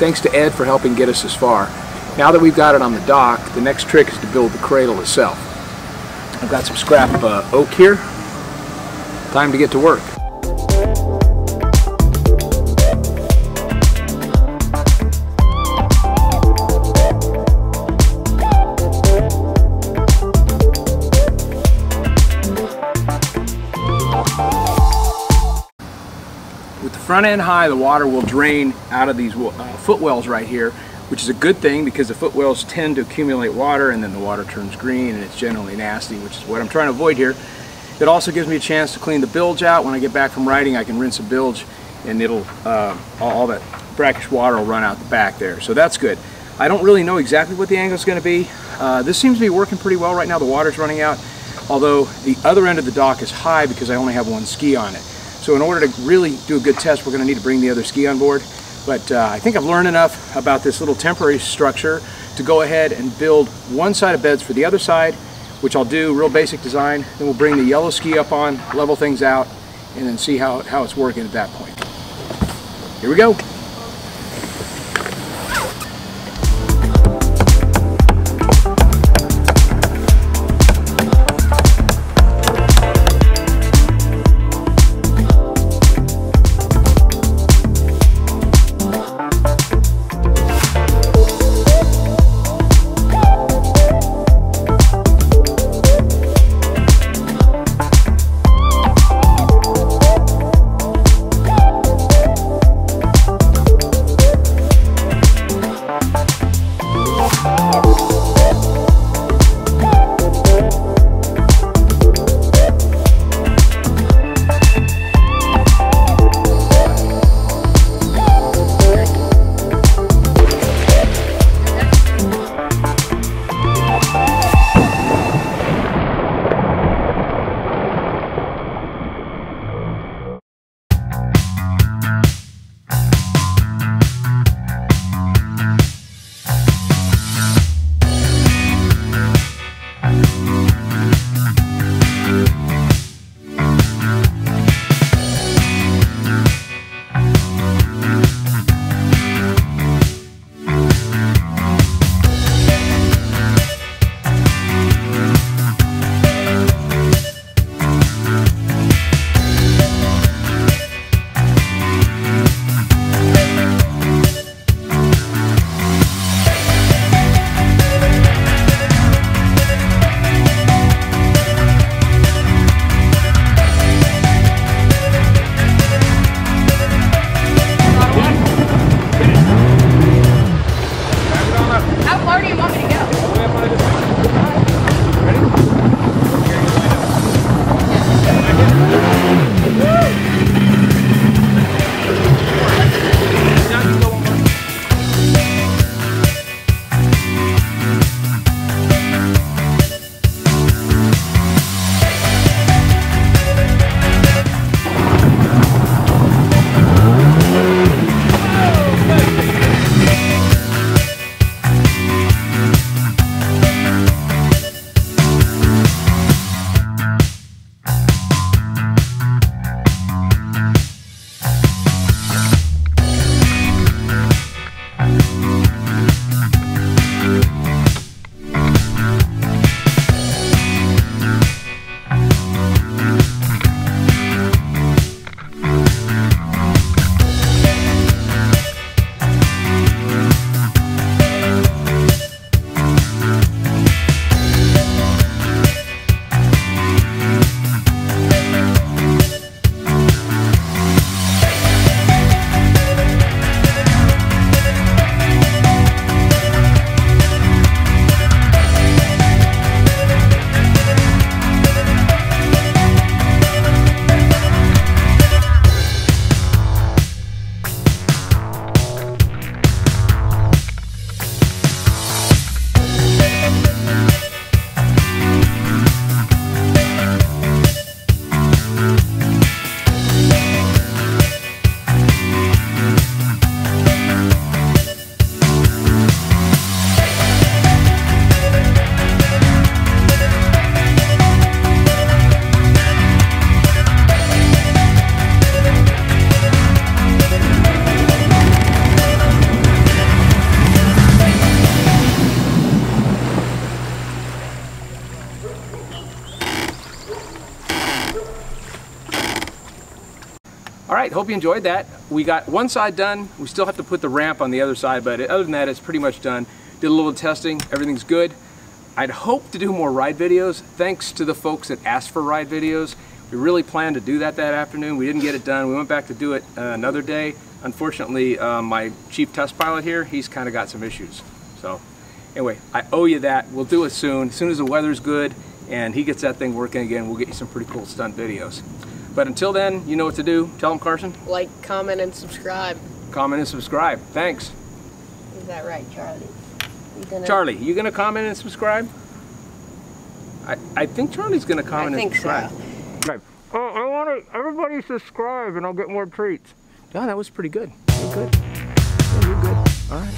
Thanks to Ed for helping get us this far. Now that we've got it on the dock, the next trick is to build the cradle itself. I've got some scrap uh, oak here. Time to get to work. With the front end high, the water will drain out of these uh, footwells right here, which is a good thing because the footwells tend to accumulate water and then the water turns green and it's generally nasty, which is what I'm trying to avoid here. It also gives me a chance to clean the bilge out. When I get back from riding, I can rinse the bilge and it'll, uh, all that brackish water will run out the back there. So that's good. I don't really know exactly what the angle is going to be. Uh, this seems to be working pretty well right now. The water's running out, although the other end of the dock is high because I only have one ski on it. So in order to really do a good test, we're going to need to bring the other ski on board. But uh, I think I've learned enough about this little temporary structure to go ahead and build one side of beds for the other side, which I'll do real basic design. Then we'll bring the yellow ski up on, level things out, and then see how, how it's working at that point. Here we go. Right, hope you enjoyed that. We got one side done. We still have to put the ramp on the other side, but other than that, it's pretty much done. Did a little testing, everything's good. I'd hope to do more ride videos, thanks to the folks that asked for ride videos. We really planned to do that that afternoon. We didn't get it done. We went back to do it uh, another day. Unfortunately, uh, my chief test pilot here, he's kind of got some issues. So anyway, I owe you that. We'll do it soon. As soon as the weather's good and he gets that thing working again, we'll get you some pretty cool stunt videos. But until then, you know what to do. Tell them, Carson. Like, comment, and subscribe. Comment and subscribe. Thanks. Is that right, Charlie? You gonna- Charlie, you gonna comment and subscribe? I, I think Charlie's gonna comment I think and so. subscribe. Right. Oh, I want to, everybody subscribe and I'll get more treats. Yeah, that was pretty good. You're good. Yeah, you're good. All right.